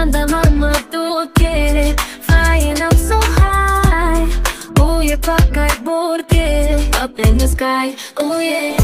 Anda mamma get it Flying up so high Oh yeah paka porque Up in the sky Oh yeah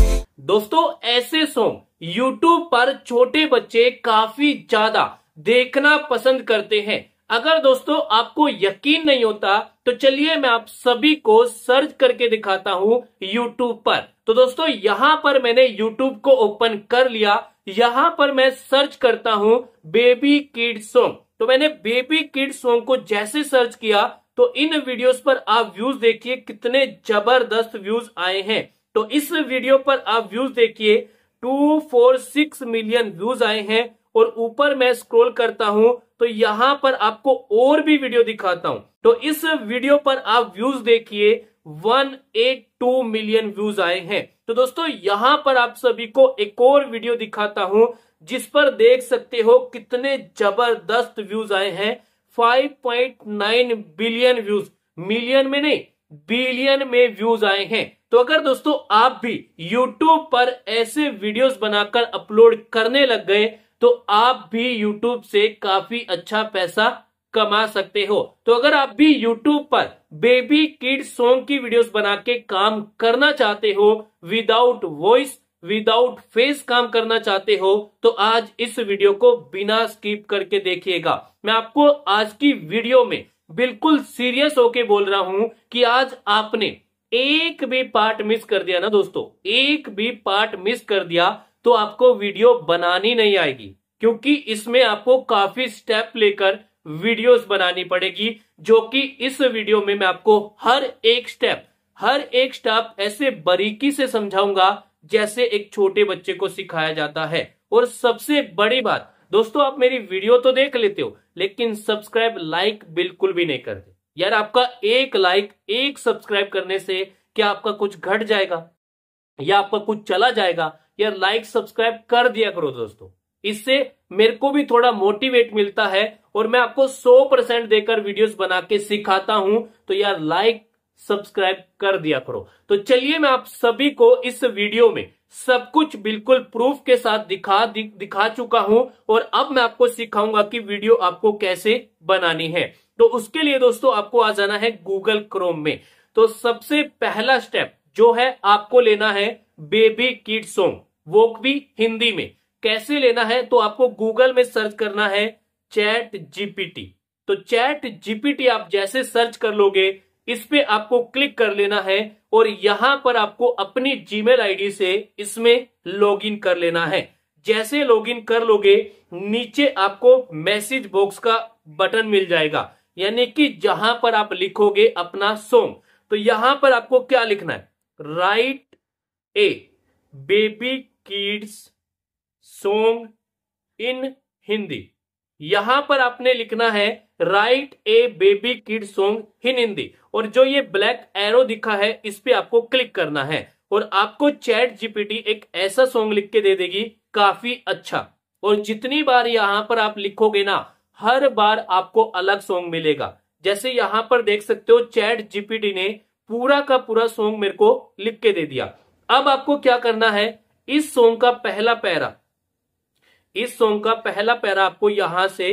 दोस्तों ऐसे song YouTube पर छोटे बच्चे काफ़ी ज़्यादा देखना पसंद करते हैं अगर दोस्तों आपको यकीन नहीं होता तो चलिए मैं आप सभी को सर्च करके दिखाता हूँ YouTube पर। तो दोस्तों, यहाँ पर मैंने YouTube को ओपन कर लिया। यहाँ पर मैं सर्च करता हूँ बेबी किड सॉन्ग तो मैंने बेबी किड सॉन्ग को जैसे सर्च किया तो इन वीडियोस पर आप व्यूज़ देखिए कितने ज़बरदस्त व्यूज़ आए हैं। तो इस वीडियो पर आप व्यूज़ देखिए, two, four, six million views आए हैं। और ऊपर मैं स्क्रॉल करता हूँ तो यहाँ पर आपको और भी वीडियो दिखाता हूँ। तो इस वीडियो पर आप व्यूज़ देखिए, one eight two million views आए हैं। तो दोस्तों, यहाँ पर आप सभी को एक और वीडियो दिखाता हूँ, जिस पर देख सकते हो कितने ज़बरदस्त व्यूज़ आए हैं। 5.9 बिलियन व्यूज़। मिलियन में नहीं, बिलियन में व्यूज़ आए हैं। तो अगर दोस्तों आप भी YouTube पर ऐसे वीडियोस बनाकर अपलोड करने लग गए तो आप भी YouTube से काफ़ी अच्छा पैसा कमा सकते हो। तो अगर आप भी YouTube पर बेबी किड सॉन्ग की वीडियोस बना के काम करना चाहते हो विदाउट वॉइस विदाउट फेस काम करना चाहते हो तो आज इस वीडियो को बिना स्किप करके देखिएगा। मैं आपको आज की वीडियो में बिल्कुल सीरियस होके बोल रहा हूँ कि आज आपने एक भी पार्ट मिस कर दिया ना दोस्तों, एक भी पार्ट मिस कर दिया तो आपको वीडियो बनानी नहीं आएगी, क्योंकि इसमें आपको काफ़ी स्टेप लेकर वीडियोस बनानी पड़ेगी, जो कि इस वीडियो में मैं आपको हर एक स्टेप हर एक स्टेप ऐसे बारीकी से समझाऊँगा, जैसे एक छोटे बच्चे को सिखाया जाता है। और सबसे बड़ी बात, दोस्तों, आप मेरी वीडियो तो देख लेते हो, लेकिन सब्सक्राइब लाइक बिल्कुल भी नहीं करते यार, आपका एक लाइक एक सब्सक्राइब करने से क्या आपका कुछ घट जाएगा? या आपका कुछ चला जाएगा? यार लाइक सब्सक्राइब कर दिया करो दोस्तों। इससे मेरे को भी थोड़ा मोटिवेट मिलता है और मैं आपको 100 परसेंट देकर वीडियोस बना के सिखाता हूँ। तो यार लाइक सब्सक्राइब कर दिया करो। तो चलिए मैं आप सभी को इस वीडियो में सब कुछ बिल्कुल प्रूफ के साथ दिखा दि, दिखा चुका हूँ और अब मैं आपको सिखाऊँगा कि वीडियो आपको कैसे बनानी है। तो उसके लिए दोस्तों आपको आ जाना है गूगल क्रोम में। तो सबसे पहला स्टेप जो है आपको लेना है बेबी किड सॉन्ग वो भी हिंदी में। कैसे लेना है तो आपको गूगल में सर्च करना है चैट जीपीटी। तो चैट जीपीटी आप जैसे सर्च कर लोगे, इस पे आपको क्लिक कर लेना है और यहाँ पर आपको अपनी जीमेल आईडी से इसमें लॉगिन कर लेना है। जैसे लॉगिन कर लोगे, नीचे आपको मैसेज बॉक्स का बटन मिल जाएगा। यानी कि जहाँ पर आप लिखोगे अपना सॉन्ग तो यहाँ पर आपको क्या लिखना है? Write a baby kids song in Hindi यहाँ पर आपने लिखना है write a baby kid song in Hindi और जो ये ब्लैक एरो दिखा है, इस पे आपको क्लिक करना है। और आपको चैट जीपीटी एक ऐसा सॉन्ग लिख के दे देगी, काफ़ी अच्छा। और जितनी बार यहाँ पर आप लिखोगे ना, हर बार आपको अलग सॉन्ग मिलेगा। जैसे यहाँ पर देख सकते हो चैट जीपीटी ने पूरा का पूरा सॉन्ग मेरे को लिख के दे दिया। अब आपको क्या करना है इस सॉन्ग का पहला पैरा, इस सॉन्ग का पहला पैरा आपको यहाँ से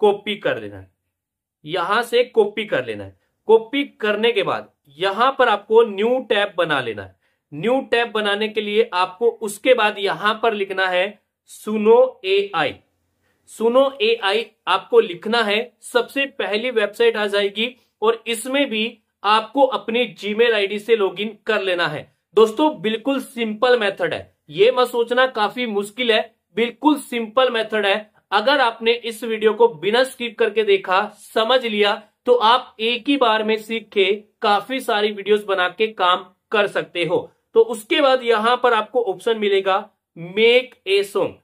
कॉपी कर लेना है। यहाँ से कॉपी कर लेना है। कॉपी करने के बाद यहाँ पर आपको न्यू टैब बना लेना है। न्यू टैब बनाने के लिए आपको उसके बाद यहाँ पर लिखना है सुनो ए आई सुनो ए आई आपको लिखना है। सबसे पहली वेबसाइट आ जाएगी और इसमें भी आपको अपनी जीमेल आईडी से लॉगिन कर लेना है। दोस्तों, बिल्कुल सिंपल मेथड है। ये मत सोचना, काफ़ी मुश्किल है, बिल्कुल सिंपल मेथड है। अगर आपने इस वीडियो को बिना स्किप करके देखा, समझ लिया तो आप एक ही बार में सीख के काफ़ी सारी वीडियोस बना के काम कर सकते हो। तो उसके बाद यहाँ पर आपको ऑप्शन मिलेगा make a song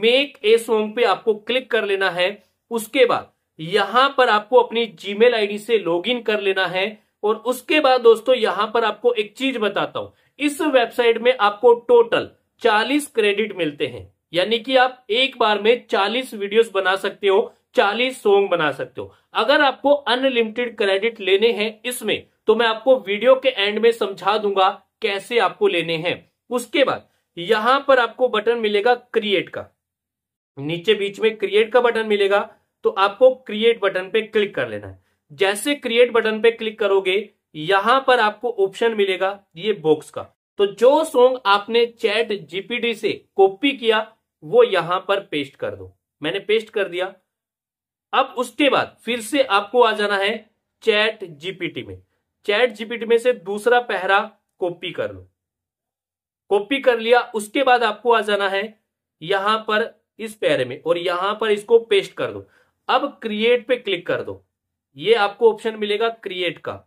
make a song पे आपको क्लिक कर लेना है। उसके बाद यहाँ पर आपको अपनी जीमेल आईडी से लॉगिन कर लेना है। और उसके बाद दोस्तों, यहाँ पर आपको एक चीज़ बताता हूँ। इस वेबसाइट में आपको टोटल 40 क्रेडिट मिलते हैं। यानी कि आप एक बार में 40 वीडियोस बना सकते हो 40 सॉन्ग बना सकते हो। अगर आपको अनलिमिटेड क्रेडिट लेने हैं इसमें तो मैं आपको वीडियो के एंड में समझा दूँगा कैसे आपको लेने हैं। उसके बाद यहाँ पर आपको बटन मिलेगा क्रिएट का। नीचे बीच में क्रिएट का बटन मिलेगा तो आपको क्रिएट बटन पे क्लिक कर लेना है। जैसे क्रिएट बटन पे क्लिक करोगे, यहाँ पर आपको ऑप्शन मिलेगा, ये बॉक्स का। तो जो सॉन्ग आपने चैट जीपीटी से कॉपी किया, वो यहाँ पर पेस्ट कर दो। मैंने पेस्ट कर दिया। अब उसके बाद फिर से आपको आ जाना है चैट जीपीटी में। चैट जीपीटी में से दूसरा पहरा कॉपी कर लो। कॉपी कर लिया, उसके बाद आपको आ जाना है यहाँ पर इस पैरे में और यहाँ पर इसको पेस्ट कर दो। अब क्रिएट पे क्लिक कर दो। ये आपको ऑप्शन मिलेगा क्रिएट का।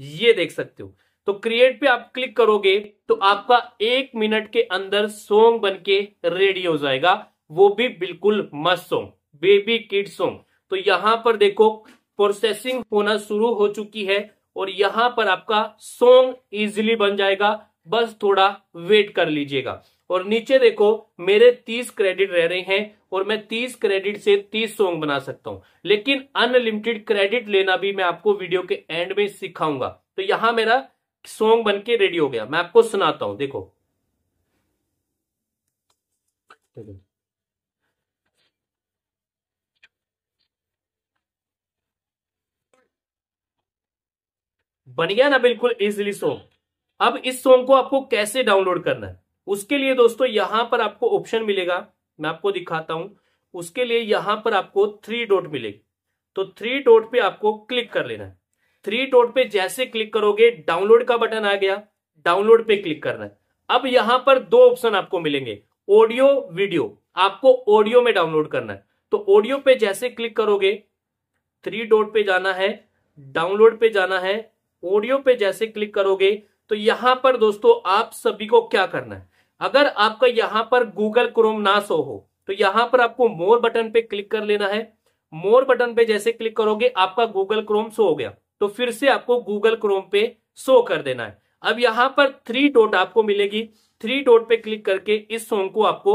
ये देख सकते हो। तो क्रिएट पे आप क्लिक करोगे तो आपका एक मिनट के अंदर सॉन्ग बन के रेडी हो जाएगा। वो भी बिल्कुल मस्त सॉन्ग बेबी किड सॉन्ग तो यहाँ पर देखो प्रोसेसिंग होना शुरू हो चुकी है और यहाँ पर आपका सॉन्ग इजिली बन जाएगा। बस थोड़ा वेट कर लीजिएगा। और नीचे देखो, मेरे 30 क्रेडिट रह रहे हैं और मैं 30 क्रेडिट से 30 सॉन्ग बना सकता हूँ। लेकिन अनलिमिटेड क्रेडिट लेना भी मैं आपको वीडियो के एंड में सिखाऊँगा। तो यहाँ मेरा सॉन्ग बन के रेडी हो गया। मैं आपको सुनाता हूँ, देखो। बन गया ना बिल्कुल इजिली सॉन्ग अब इस सॉन्ग को आपको कैसे डाउनलोड करना है? उसके लिए दोस्तों, यहाँ पर आपको ऑप्शन मिलेगा। मैं आपको दिखाता हूँ। उसके लिए यहाँ पर आपको थ्री डॉट मिलेगी। तो थ्री डॉट पे आपको क्लिक कर लेना है। थ्री डॉट पे जैसे क्लिक करोगे, डाउनलोड का बटन आ गया, डाउनलोड पे क्लिक करना है। अब यहाँ पर दो ऑप्शन आपको मिलेंगे, ऑडियो, वीडियो। आपको ऑडियो में डाउनलोड करना है। तो ऑडियो पे जैसे क्लिक करोगे, थ्री डॉट पे जाना है, डाउनलोड पे जाना है, ऑडियो पे जैसे क्लिक करोगे तो यहाँ पर दोस्तों आप सभी को क्या करना है? अगर आपका यहाँ पर गूगल क्रोम ना शो हो तो यहाँ पर आपको मोर बटन पे क्लिक कर लेना है। मोर बटन पे जैसे क्लिक करोगे, आपका गूगल क्रोम शो हो गया। तो फिर से आपको गूगल क्रोम पे शो कर देना है। अब यहाँ पर थ्री डॉट आपको मिलेगी। थ्री डॉट पे क्लिक करके इस सॉन्ग को आपको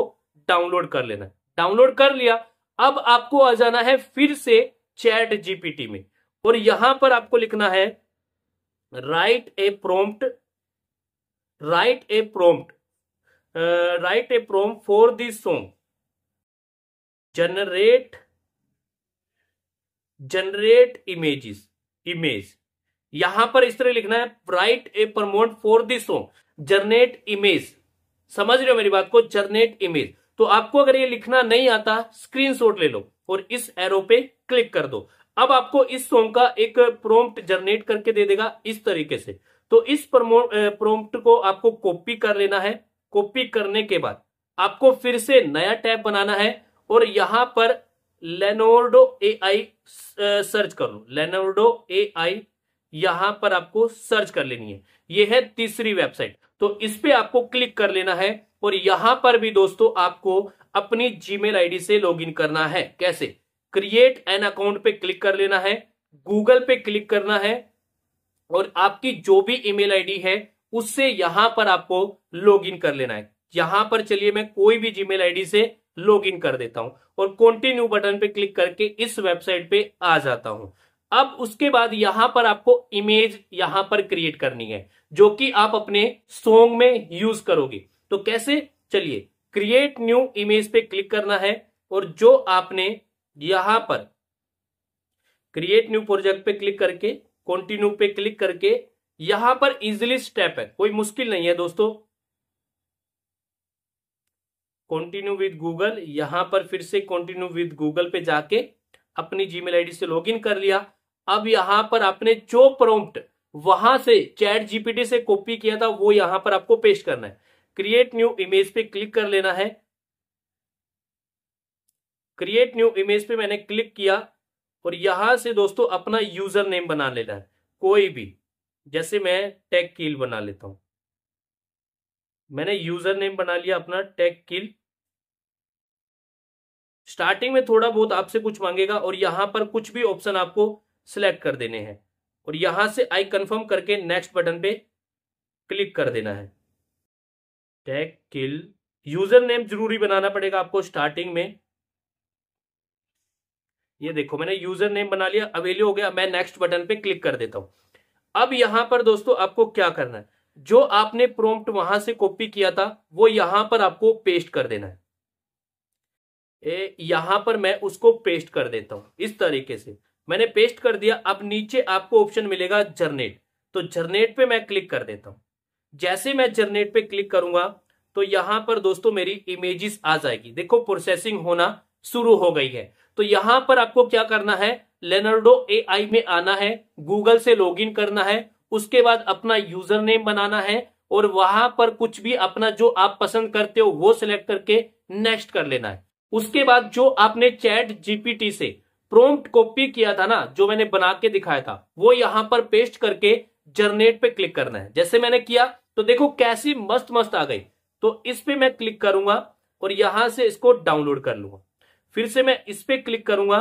डाउनलोड कर लेना है। डाउनलोड कर लिया। अब आपको आ जाना है फिर से चैट जीपीटी में। और यहाँ पर आपको लिखना है write a prompt write a prompt write a prompt for this song generate generate images image यहाँ पर इस तरह लिखना है write a prompt for this song generate image समझ रहे हो मेरी बात को? जनरेट इमेज तो आपको अगर ये लिखना नहीं आता स्क्रीनशॉट ले लो और इस एरो पे क्लिक कर दो। अब आपको इस सॉन्ग का एक प्रोम्प्ट जनरेट करके दे देगा इस तरीके से। तो इस प्रोम्प्ट को आपको कॉपी कर लेना है। कॉपी करने के बाद आपको फिर से नया टैब बनाना है और यहाँ पर लेनोर्डो ए आई सर्च कर लो। लेनोर्डो ए आई यहाँ पर आपको सर्च कर लेनी है। ये है तीसरी वेबसाइट। तो इस पे आपको क्लिक कर लेना है और यहाँ पर भी दोस्तों आपको अपनी जीमेल आईडी से लॉगिन करना है। कैसे? क्रिएट एन अकाउंट पे क्लिक कर लेना है, गूगल पे क्लिक करना है और आपकी जो भी ईमेल आईडी है उससे यहाँ पर आपको लॉगिन कर लेना है। यहाँ पर चलिए मैं कोई भी जीमेल आईडी से लॉगिन कर देता हूँ और कंटिन्यू बटन पे क्लिक करके इस वेबसाइट पे आ जाता हूँ। अब उसके बाद यहाँ पर आपको इमेज यहाँ पर क्रिएट करनी है, जो कि आप अपने सॉन्ग में यूज़ करोगे। तो कैसे? चलिए क्रिएट न्यू इमेज पे क्लिक करना है और जो आपने यहाँ पर क्रिएट न्यू प्रोजेक्ट पे क्लिक करके कंटिन्यू पे क्लिक करके, यहाँ पर इजिली स्टेप है। कोई मुश्किल नहीं है दोस्तों। कंटिन्यू विद गूगल यहाँ पर फिर से कंटिन्यू विद गूगल पे जाके अपनी जीमेल आईडी से लॉगिन कर लिया। अब यहाँ पर आपने जो प्रॉम्प्ट वहाँ से चैट जीपीटी से कॉपी किया था, वो यहाँ पर आपको पेस्ट करना है। क्रिएट न्यू इमेज पे क्लिक कर लेना है। क्रिएट न्यू इमेज पे मैंने क्लिक किया और यहाँ से दोस्तों अपना यूज़र नेम बना लेना है, कोई भी। जैसे मैं टेक कील बना लेता हूँ। मैंने यूज़र नेम बना लिया अपना टेक किल स्टार्टिंग में थोड़ा बहुत आपसे कुछ मांगेगा और यहाँ पर कुछ भी ऑप्शन आपको सिलेक्ट कर देने हैं। और यहाँ से आई कंफर्म करके नेक्स्ट बटन पे क्लिक कर देना है। टैग किल यूज़र नेम ज़रूरी बनाना पड़ेगा आपको स्टार्टिंग में। ये देखो, मैंने यूज़र नेम बना लिया अवेली हो गया, मैं नेक्स्ट बटन पे क्लिक कर देता हूँ। अब यहाँ पर दोस्तों आपको क्या करना है? जो आपने प्रोम्प्ट वहाँ से कॉपी किया था वो यहाँ पर आपको पेस्ट कर देना है। ए, यहाँ पर मैं उसको पेस्ट कर देता हूँ इस तरीके से। मैंने पेस्ट कर दिया अब नीचे आपको ऑप्शन मिलेगा जर्नेट। तो जर्नेट पे मैं क्लिक कर देता हूँ। जैसे मैं जर्नेट पे क्लिक करूँगा तो यहाँ पर दोस्तों मेरी इमेजेस आ जाएगी। देखो प्रोसेसिंग होना शुरू हो गई है। तो यहाँ पर आपको क्या करना है? लेनर्डो ए में आना है गूगल से लॉगिन करना है उसके बाद अपना यूज़र नेम बनाना है और वहाँ पर कुछ भी अपना जो आप पसंद करते हो, वो सिलेक्ट करके नेक्स्ट कर लेना है। उसके बाद जो आपने चैट जीपीटी से प्रोम्प्ट कॉपी किया था ना, जो मैंने बना के दिखाया था, वो यहाँ पर पेस्ट करके जर्नेट पे क्लिक करना है। जैसे मैंने किया तो देखो कैसी मस्त मस्त आ गई। तो इस पे मैं क्लिक करूँगा और यहाँ से इसको डाउनलोड कर लूँगा। फिर से मैं इस पे क्लिक करूँगा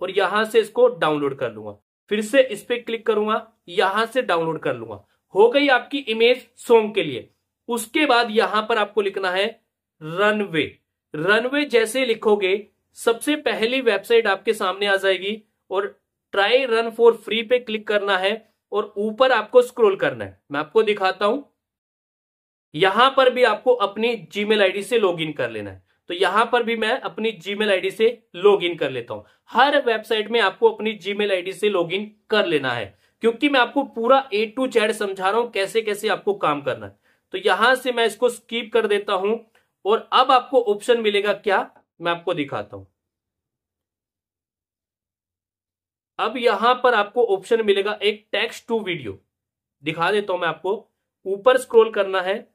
और यहाँ से इसको डाउनलोड कर लूँगा। फिर से इस पर क्लिक करूँगा, यहाँ से डाउनलोड कर लूँगा। हो गई आपकी इमेज सॉन्ग के लिए। उसके बाद यहाँ पर आपको लिखना है रनवे रनवे जैसे लिखोगे, सबसे पहली वेबसाइट आपके सामने आ जाएगी और ट्राई रन फॉर फ्री पे क्लिक करना है और ऊपर आपको स्क्रॉल करना है। मैं आपको दिखाता हूँ। यहाँ पर भी आपको अपनी जीमेल आईडी से लॉगिन कर लेना है। तो यहाँ पर भी मैं अपनी जीमेल आईडी से लॉगिन कर लेता हूँ। हर वेबसाइट में आपको अपनी जीमेल आईडी से लॉगिन कर लेना है, क्योंकि मैं आपको पूरा ए टू जेड समझा रहा हूँ कैसे कैसे आपको काम करना है। तो यहाँ से मैं इसको स्कीप कर देता हूँ और अब आपको ऑप्शन मिलेगा क्या, मैं आपको दिखाता हूँ। अब यहाँ पर आपको ऑप्शन मिलेगा एक टेक्स्ट टू वीडियो दिखा देता हूँ मैं आपको। ऊपर स्क्रॉल करना है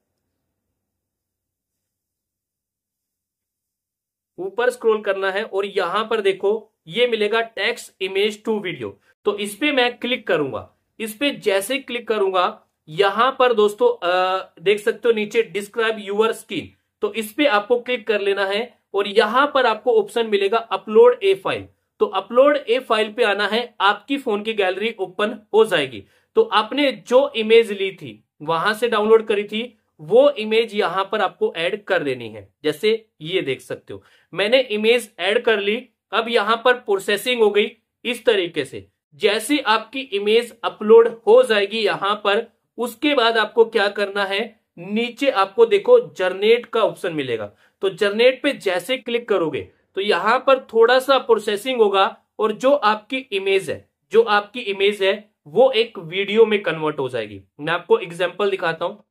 ऊपर स्क्रॉल करना है और यहाँ पर देखो ये मिलेगा टेक्स्ट इमेज टू वीडियो तो इस पे मैं क्लिक करूँगा। इस पे जैसे क्लिक करूँगा यहाँ पर दोस्तों आ, देख सकते हो नीचे डिस्क्राइब यूर स्क्रीन तो इस पे आपको क्लिक कर लेना है और यहाँ पर आपको ऑप्शन मिलेगा अपलोड ए फ़ाइल तो अपलोड ए फ़ाइल पे आना है आपकी फ़ोन की गैलरी ओपन हो जाएगी। तो आपने जो इमेज ली थी वहाँ से डाउनलोड करी थी वो इमेज यहाँ पर आपको ऐड कर देनी है। जैसे ये देख सकते हो। मैंने इमेज ऐड कर ली, अब यहाँ पर प्रोसेसिंग हो गई इस तरीके से। जैसे आपकी इमेज अपलोड हो जाएगी यहाँ पर, उसके बाद आपको क्या करना है? नीचे आपको देखो जर्नेट का ऑप्शन मिलेगा। तो जर्नेट पे जैसे क्लिक करोगे तो यहाँ पर थोड़ा सा प्रोसेसिंग होगा और जो आपकी इमेज है, जो आपकी इमेज है, वो एक वीडियो में कन्वर्ट हो जाएगी। मैं आपको एग्ज़ाम्पल दिखाता हूँ।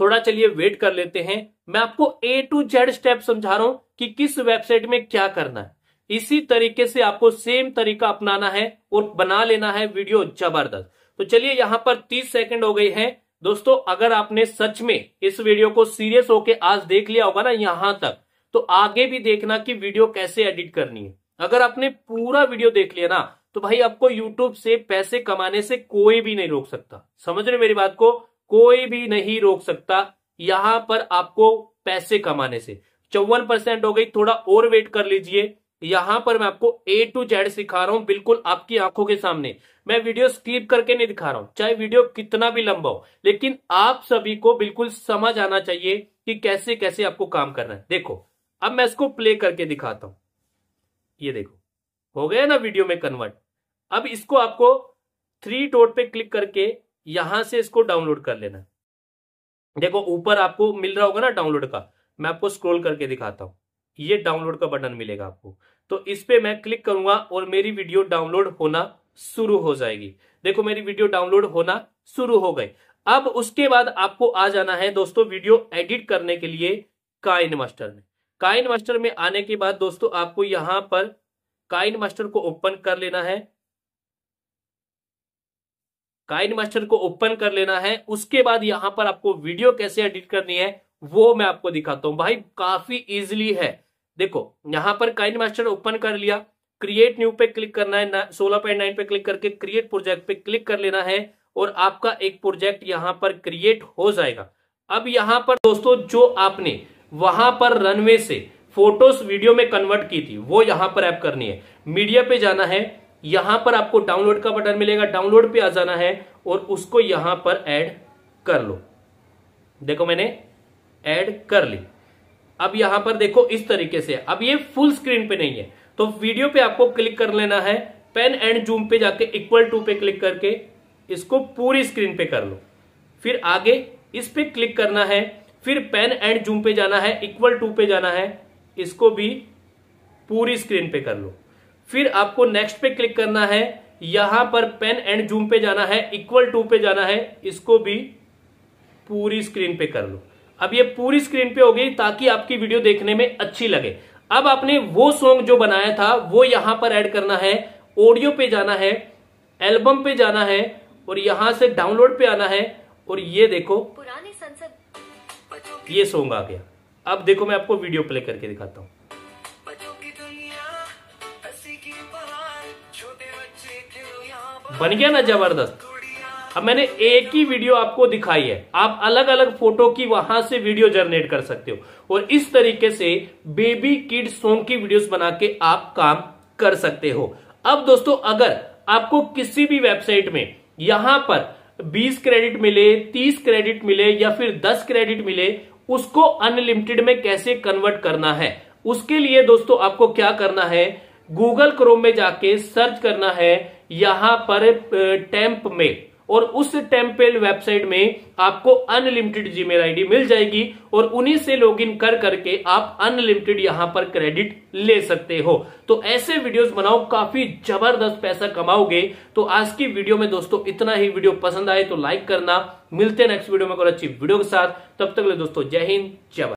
थोड़ा चलिए वेट कर लेते हैं। मैं आपको ए टू जेड स्टेप समझा रहा हूँ कि किस वेबसाइट में क्या करना है। इसी तरीके से आपको सेम तरीका अपनाना है और बना लेना है वीडियो ज़बरदस्त। तो चलिए यहाँ पर 30 सेकंड हो गई है। दोस्तों, अगर आपने सच में इस वीडियो को सीरियस होके आज देख लिया होगा ना यहाँ तक तो आगे भी देखना कि वीडियो कैसे एडिट करनी है। अगर आपने पूरा वीडियो देख लिया ना तो भाई आपको यूट्यूब से पैसे कमाने से कोई भी नहीं रोक सकता। समझ रहे मेरी बात को? कोई भी नहीं रोक सकता। यहाँ पर आपको पैसे कमाने से। चौवन परसेंट हो गई, थोड़ा और वेट कर लीजिए। यहाँ पर मैं आपको ए टू जेड सिखा रहा हूँ, बिल्कुल आपकी आँखों के सामने। मैं वीडियो स्कीप करके नहीं दिखा रहा हूँ, चाहे वीडियो कितना भी लंबा हो। लेकिन आप सभी को बिल्कुल समझ आना चाहिए कि कैसे कैसे आपको काम करना है। देखो, अब मैं इसको प्ले करके दिखाता हूँ। ये देखो, हो गया ना वीडियो में कन्वर्ट अब इसको आपको थ्री डॉट पे क्लिक करके यहाँ से इसको डाउनलोड कर लेना। देखो, ऊपर आपको मिल रहा होगा ना डाउनलोड का। मैं आपको स्क्रॉल करके दिखाता हूँ। ये डाउनलोड का बटन मिलेगा आपको। तो इस पे मैं क्लिक करूँगा और मेरी वीडियो डाउनलोड होना शुरू हो जाएगी। देखो, मेरी वीडियो डाउनलोड होना शुरू हो गई। अब उसके बाद आपको आ जाना है दोस्तों वीडियो एडिट करने के लिए काइन मास्टर में। काइन मास्टर में आने के बाद दोस्तों आपको यहाँ पर काइन मास्टर को ओपन कर लेना है। काइन मास्टर को ओपन कर लेना है। उसके बाद यहाँ पर आपको वीडियो कैसे एडिट करनी है, वो मैं आपको दिखाता हूँ। भाई, काफ़ी इजिली है। देखो, यहाँ पर काइन मास्टर ओपन कर लिया। क्रिएट न्यू पे क्लिक करना है। सोलह पॉइंट नाइन पे क्लिक करके क्रिएट प्रोजेक्ट पे क्लिक कर लेना है और आपका एक प्रोजेक्ट यहाँ पर क्रिएट हो जाएगा। अब यहाँ पर दोस्तों, जो आपने वहाँ पर रनवे से फ़ोटोज़ वीडियो में कन्वर्ट की थी, वो यहाँ पर ऐप करनी है। मीडिया पे जाना है। यहाँ पर आपको डाउनलोड का बटन मिलेगा, डाउनलोड पे आ जाना है और उसको यहाँ पर ऐड कर लो। देखो मैंने, ऐड कर ली। अब यहाँ पर देखो इस तरीके से, अब ये फुल स्क्रीन पे नहीं है। तो वीडियो पे आपको क्लिक कर लेना है पेन एंड जूम पे जाके इक्वल टू पे क्लिक करके इसको पूरी स्क्रीन पे कर लो। फिर आगे इस पे क्लिक करना है, फिर पेन एंड जूम पे जाना है इक्वल टू पे जाना है, इसको भी पूरी स्क्रीन पे कर लो। फिर आपको नेक्स्ट पे क्लिक करना है। यहाँ पर पेन एंड जूम पे जाना है इक्वल टू पे जाना है। इसको भी पूरी स्क्रीन पे कर लो। अब ये पूरी स्क्रीन पे हो गई ताकि आपकी वीडियो देखने में अच्छी लगे। अब आपने वो सॉन्ग जो बनाया था वो यहाँ पर ऐड करना है। ऑडियो पे जाना है एल्बम पे जाना है और यहाँ से डाउनलोड पे आना है। और ये देखो पुरानी संसद ये सॉन्ग आ गया। अब देखो मैं आपको वीडियो प्ले करके दिखाता हूँ। बन गया ना ज़बरदस्त। अब मैंने एक ही वीडियो आपको दिखाई है। आप अलग अलग फ़ोटो की वहाँ से वीडियो जनरेट कर सकते हो। और इस तरीके से बेबी किड सॉन्ग की वीडियोस बना के आप काम कर सकते हो। अब दोस्तों, अगर आपको किसी भी वेबसाइट में यहाँ पर 20 क्रेडिट मिले 30 क्रेडिट मिले या फिर 10 क्रेडिट मिले, उसको अनलिमिटेड में कैसे कन्वर्ट करना है? उसके लिए दोस्तों, आपको क्या करना है? गूगल क्रोम में जाके सर्च करना है। यहाँ पर टेम्प मेल और उस टेम्पेल वेबसाइट में आपको अनलिमिटेड जीमेल आईडी मिल जाएगी और उन्हीं से लॉगिन कर करके आप अनलिमिटेड यहाँ पर क्रेडिट ले सकते हो। तो ऐसे वीडियोस बनाओ, काफ़ी ज़बरदस्त पैसा कमाओगे। तो आज की वीडियो में दोस्तों इतना ही। वीडियो पसंद आए तो लाइक करना। मिलते हैं नेक्स्ट वीडियो में कोई अच्छी वीडियो के साथ। तब तक ले दोस्तों, जय हिंद, जय।